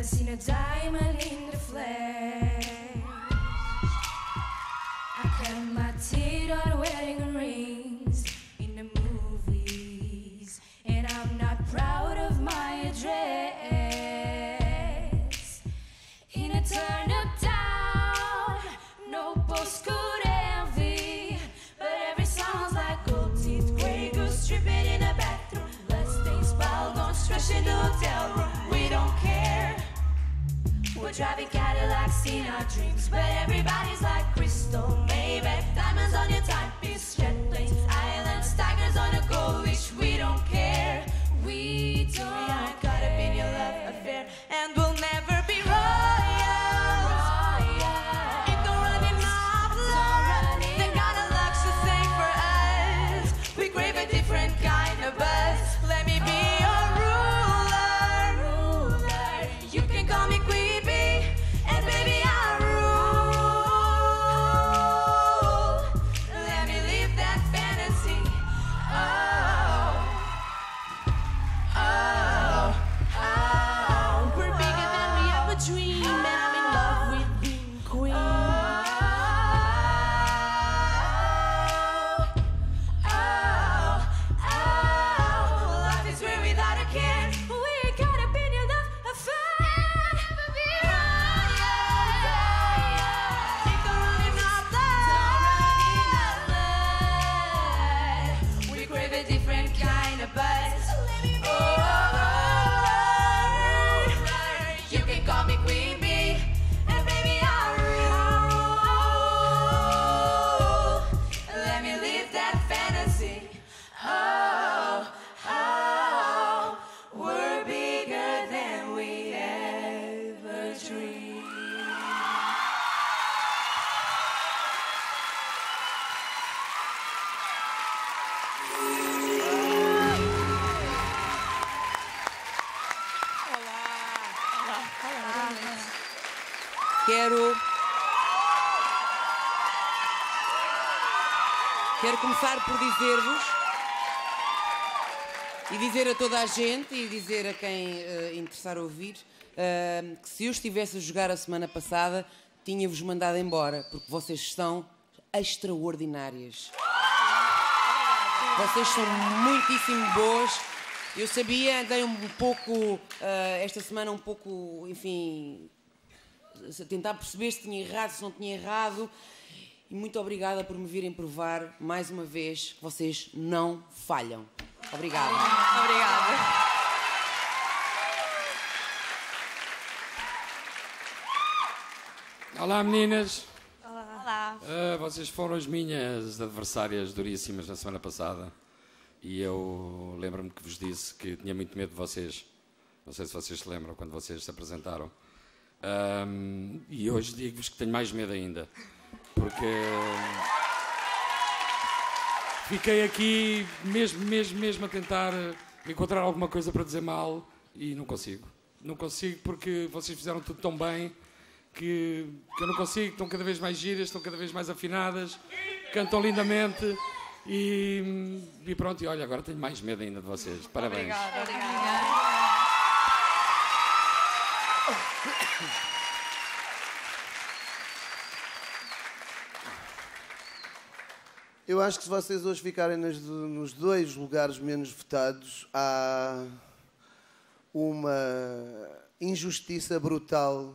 Never seen a diamond in We're driving Cadillacs in our dreams, but everybody's like crystal, Maybach, diamonds on your timepiece, jet planes, Quero. Quero começar por dizer-vos e dizer a toda a gente e dizer a quem eh, interessar ouvir eh, que se eu estivesse a jogar a semana passada tinha-vos mandado embora porque vocês são extraordinárias. Vocês são muitíssimo boas. Eu sabia, andei um pouco, eh, esta semana um pouco, enfim, a tentar perceber se tinha errado, se não tinha errado. E muito obrigada por me virem provar mais uma vez que vocês não falham. Obrigada. Obrigada. Olá meninas, Olá. Ah, vocês foram as minhas adversárias duríssimas na semana passada e eu lembro-me que vos disse que tinha muito medo de vocês. Não sei se vocês se lembram quando vocês se apresentaram. Ahm, e hoje digo-vos que tenho mais medo ainda, porque fiquei aqui mesmo, mesmo, mesmo a tentar encontrar alguma coisa para dizer mal e não consigo. Não consigo porque vocês fizeram tudo tão bem que, que eu não consigo, estão cada vez mais giras, estão cada vez mais afinadas, cantam lindamente e, e pronto, e olha, agora tenho mais medo ainda de vocês. Parabéns. Obrigada, obrigada. Eu acho que se vocês hoje ficarem do- nos dois lugares menos votados, há uma injustiça brutal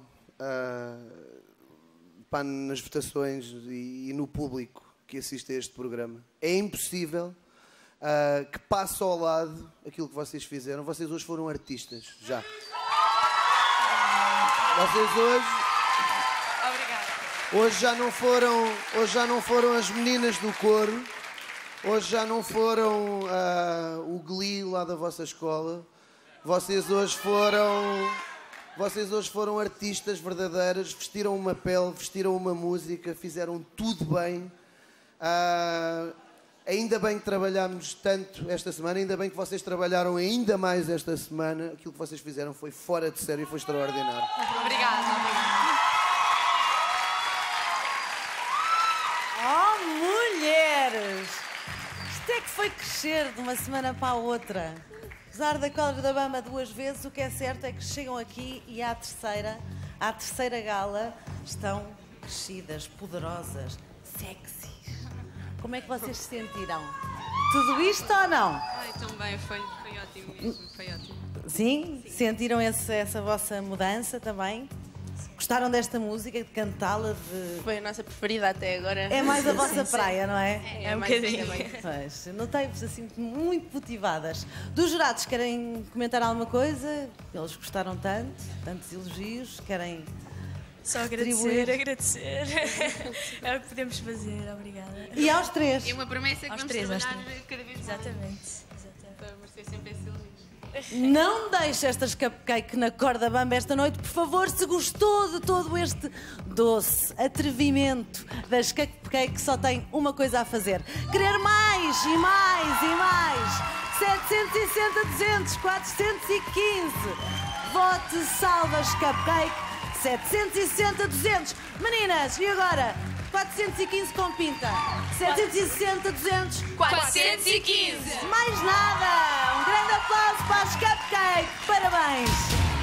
pá, nas votações e, e no público que assiste a este programa. É impossível ah, que passe ao lado aquilo que vocês fizeram. Vocês hoje foram artistas, já. Vocês hoje Hoje já não foram, hoje já não foram as meninas do coro, hoje já não foram ah, o Glee lá da vossa escola. Vocês hoje foram, vocês hoje foram artistas verdadeiras, vestiram uma pele, vestiram uma música, fizeram tudo bem. Ah, ainda bem que trabalhámos tanto esta semana, ainda bem que vocês trabalharam ainda mais esta semana. Aquilo que vocês fizeram foi fora de sério e foi extraordinário. Obrigada, obrigada. Oh, mulheres! Isto é que foi crescer de uma semana para a outra. Apesar da corda da bamba duas vezes, o que é certo é que chegam aqui e à terceira, à terceira gala, estão crescidas, poderosas, sexys. Como é que vocês se sentiram? Tudo isto ou não? Ai, também, foi, foi ótimo mesmo, foi ótimo. Sim? Sentiram esse- essa vossa mudança também? Gostaram desta música, de cantá-la? De... Foi a nossa preferida até agora. É mais a vossa praia, não é? É, um mais bocadinho. também. Pois, notei-vos assim muito motivadas. Dos jurados, querem comentar alguma coisa? Eles gostaram tanto, tantos elogios, querem. Só agradecer, agradecer. É o que podemos fazer, obrigada. E aos três? E uma promessa que Aos vamos três, trabalhar cada vez mais Exatamente, exatamente. para merecer sempre esse elogio. Não deixe estas cupcake na corda bamba esta noite, por favor, se gostou de todo este doce atrevimento das cupcakes, só tem uma coisa a fazer: querer mais e mais e mais. 760, 200, 415. Vote Salvas Cupcake. 760, 200. Meninas, e agora? 415 com pinta. 760, 200. 415. Mais nada! Aplauso para as Cupcake! Parabéns!